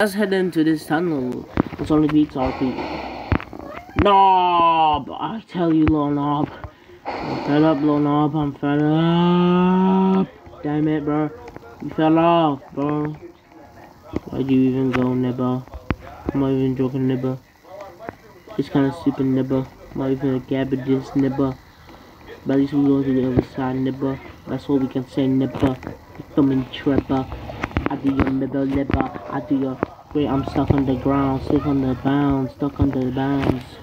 Let's head into this tunnel. It's only beats RP. Knob! I tell you, little knob. I'm fed up, little knob. I'm fed up. Damn it, bro. You fell off, bro. Why'd you even go, Nibba? I'm not even joking, Nibba. Just kind of stupid, Nibba. I'm not even a cabbage, Nibba. But at least we go to the other side, Nibba. That's all we can say, Nibba. Coming, Trevor. I do your middle nibba. I do your. Wait, I'm stuck on the ground, stuck on the bounds, stuck on the bounds.